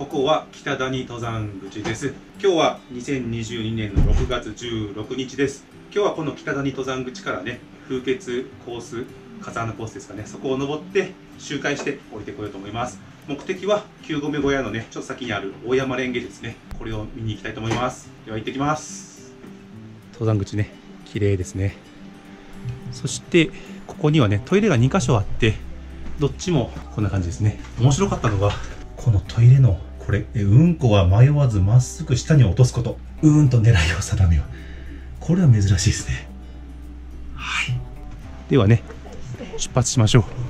ここは北谷登山口です。今日は2022年の6月16日です。今日はこの北谷登山口からね風穴コース火山のコースですかねそこを登って周回して降りてこようと思います。目的は9合目小屋のねちょっと先にある大山レンゲですね。これを見に行きたいと思います。では行ってきます。登山口ね綺麗ですね。そしてここにはねトイレが2箇所あってどっちもこんな感じですね。面白かったのがこのトイレのこれうんこは迷わずまっすぐ下に落とすこと。うーんと狙いを定めよう。これは珍しいですね。はい。ではね出発しましょう。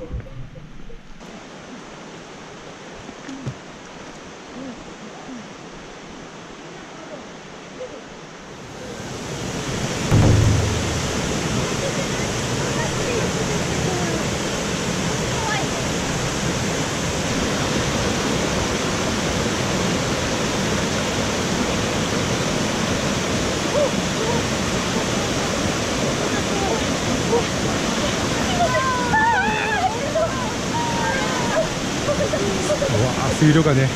水量がね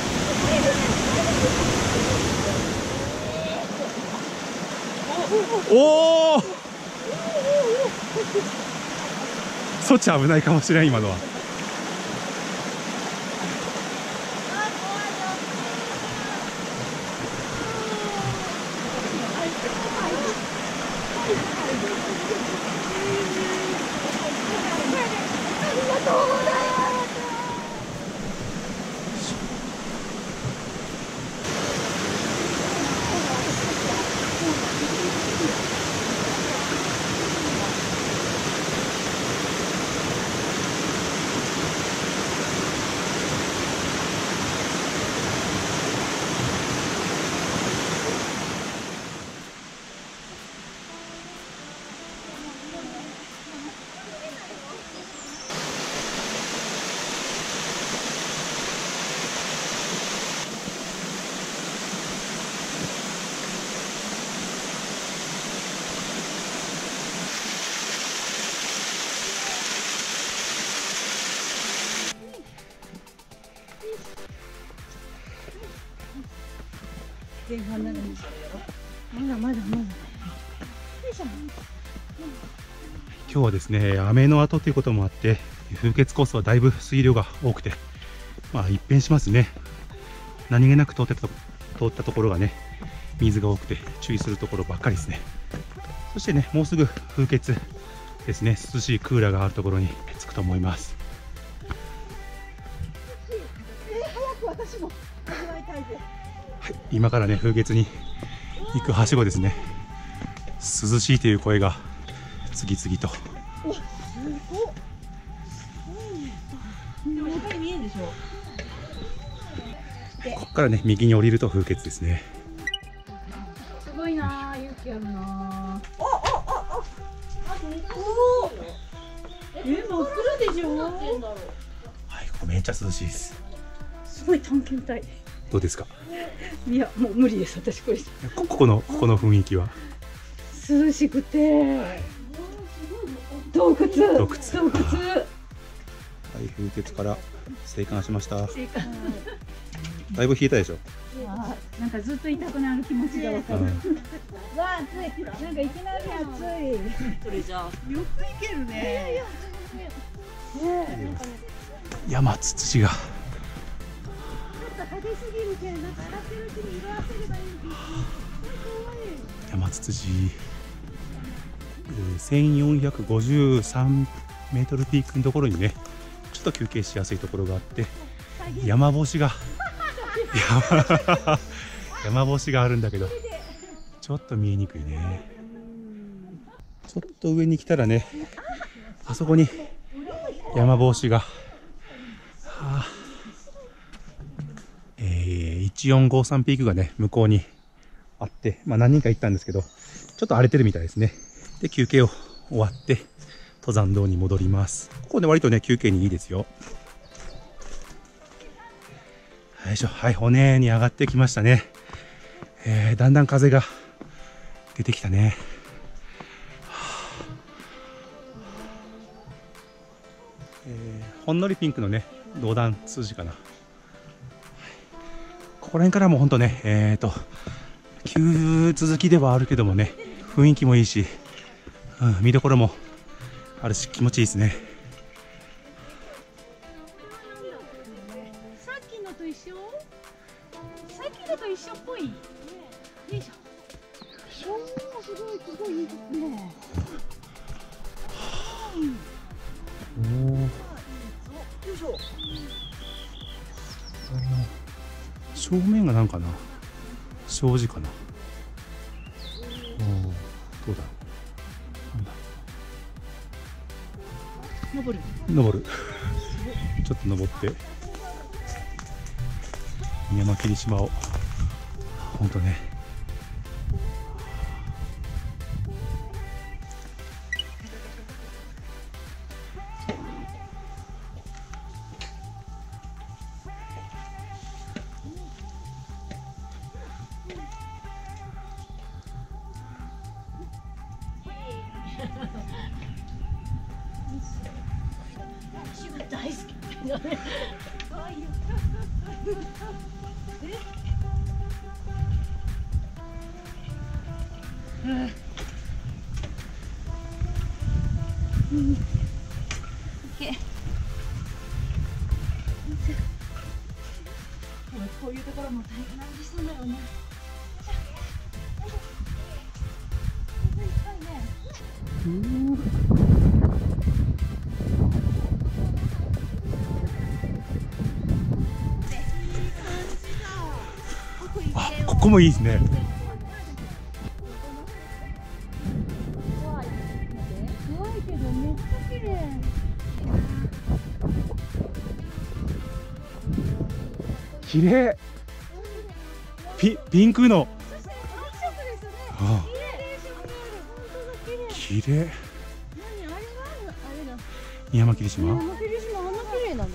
おおそっち危ないかもしれん今のは前半なのにまだまだまだ。よいしょ。今日はですね雨の後ということもあって風穴コースはだいぶ水量が多くてまあ一変しますね。何気なく通ってた通ったところがね水が多くて注意するところばっかりですね。そしてねもうすぐ風穴ですね。涼しいクーラーがあるところに着くと思います。えー、早く私も味わいたいぜはい、今からね風穴に行くはしごですね。涼しいという声が次々と。ここからね右に降りると風穴ですね。すごいなあ勇気あるな。あおおおおあおえ真っ暗でしょ？はいここめっちゃ涼しいです。すごい探検隊どうですか？いやもう無理です私これ。こここのここの雰囲気は？涼しくて洞窟。洞窟。洞窟。はい風穴から生還しました。だいぶ冷えたでしょ？あなんかずっと痛くなる気持ちがわかる。うん。わあ暑い。なんかいきなり暑い。それじゃあよくいけるね。ね山ツツジがちょっと激しすぎるけど、なんか洗ってるうちに色あせればいい。山ツツジ、えー1453メートルピークのところにねちょっと休憩しやすいところがあって山星が山 山星があるんだけどちょっと見えにくいねちょっと上に来たらねあそこに山帽子が、はあえー1453ピークがね向こうにあって、まあ、何人か行ったんですけどちょっと荒れてるみたいですね。で休憩を終わって登山道に戻ります。ここで割とね休憩にいいですよ。よいしょ。はい骨に上がってきましたね、えーだんだん風が出てきたね。はあ。えーほんのりピンクのね銅弾筋かな、ここら辺からも本当ねえっ、ー、と急続きではあるけどもね雰囲気もいいし、うん、見どころもあるし気持ちいいですね。さっきのと一緒？さっきのと一緒っぽい、ね、よいしょ。すごいすごいいいですね。おおよいしょ正面がなんかな？障子かな？おどうだ？登る。登る。ちょっと登って。宮間霧島を。本当ねこういうところも大変なん。でそうだよね。あ、ここもいいですね。綺麗。ピピンクの。綺麗。宮間霧島宮間霧島あんな綺麗なの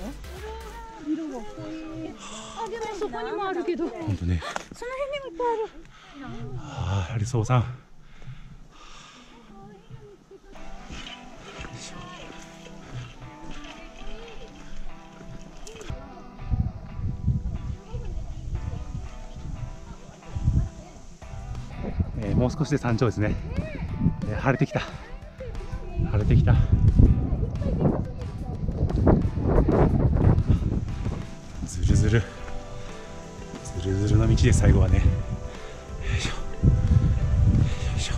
色が濃いそこにもあるけど。本当ね。その辺にもいっぱいある。ありそうさん。えー、もう少しで山頂ですね、えー、晴れてきた。晴れてきた。ずるずるずるずるの道で最後はね。よいしょ。よいしょ。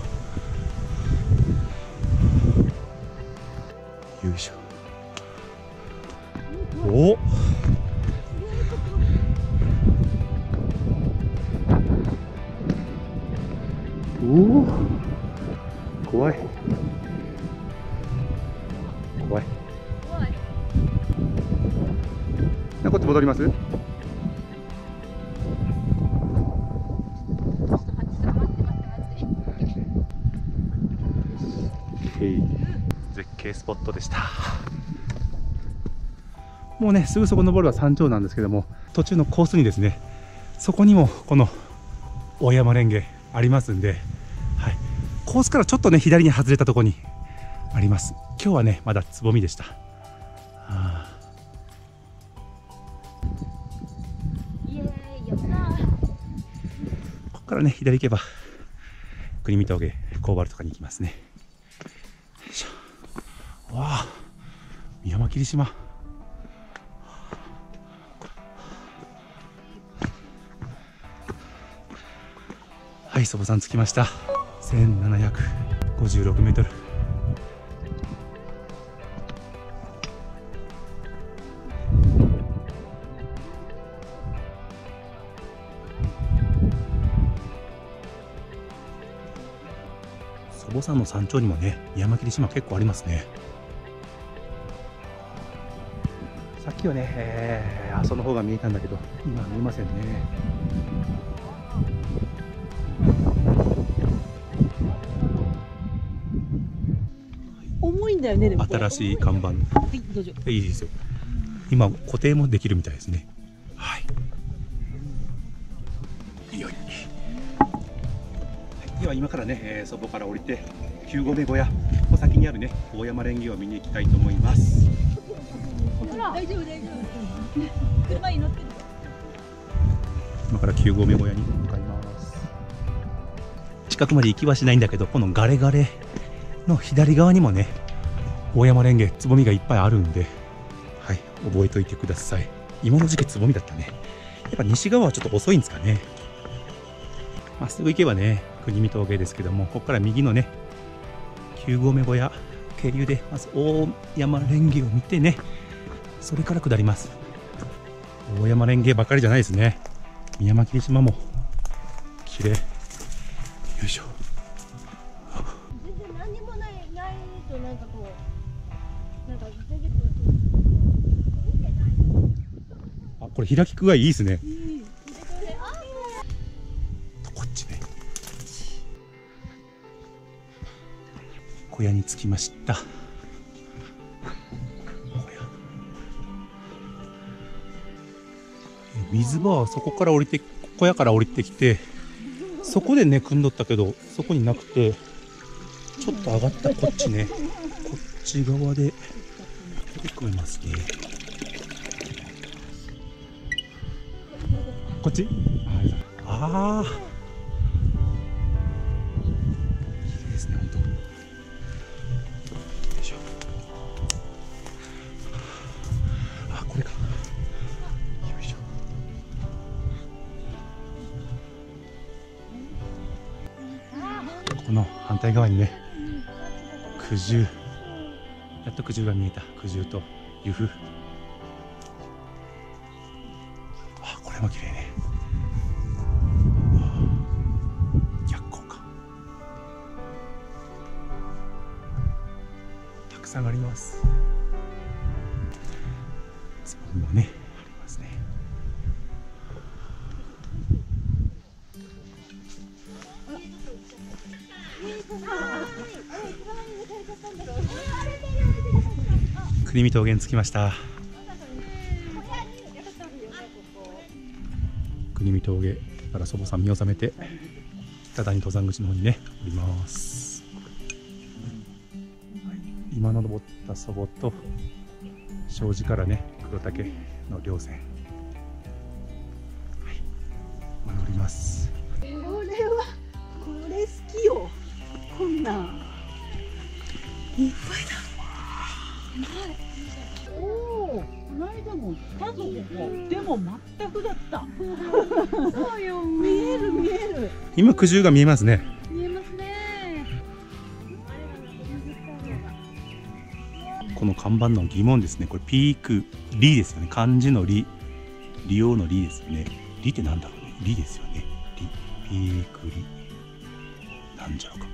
よいしょ。おおお怖い。怖い。怖いこっち戻ります？絶景スポットでした。もうねすぐそこ登るは山頂なんですけども途中のコースにですねそこにもこの大山レンゲありますんではい。コースからちょっとね左に外れたところにあります。今日はねまだつぼみでした、はあ、ここからね左行けば国見峠コーバルとかに行きますね。わあ宮間霧島。はいそぼさん着きました。1756メートル。祖母山の山頂にもね山切島結構ありますね。きはね、えー、阿蘇の方が見えたんだけど今見えませんね。重いんだよね新しい看板。はいどうぞ。いいですよ。今固定もできるみたいですね。はい。よい。では今からね、えー、そこから降りて9合目小屋の先にあるね大山レンゲを見に行きたいと思います大丈夫大丈夫。車に乗って今から9合目小屋に向かいます。近くまで行きはしないんだけどこのガレガレの左側にもね大山レンゲつぼみがいっぱいあるんではい覚えておいてください。今の時期つぼみだったね。やっぱ西側はちょっと遅いんですかね。まっすぐ行けばね国見峠ですけどもここから右のね9合目小屋渓流でまず大山レンゲを見てねそれから下ります。大山レンゲばかりじゃないですね。宮山霧島も。綺麗。よいしょ。全然何にもないないとなんかこうなんか全然こうあこれ開き具合いいですね。小屋に着きました水場はそこから降りて小屋から降りてきてそこでね組んどったけどそこになくてちょっと上がったこっちね。こっち側で取り組めますね。こっち？ああ綺麗ですね本当対側にね九十やっと九十が見えた。九十と由布。あこれも綺麗ね。逆光か。たくさんあります。そこにもね。国見峠に着きました。国見峠から祖母さん見納めて北谷登山口の方にね降ります、今の登った祖母と障子からね黒岳の稜線。はい。まあ乗ります。も全くだった。そうよ見える見える。今九十が見えますね。見えますね。この看板の疑問ですね。これピークリですよね。漢字のリ。利用のリですよね。リってなんだろうね。リですよね。リ。ピークリ。なんじゃろうか